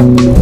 Thank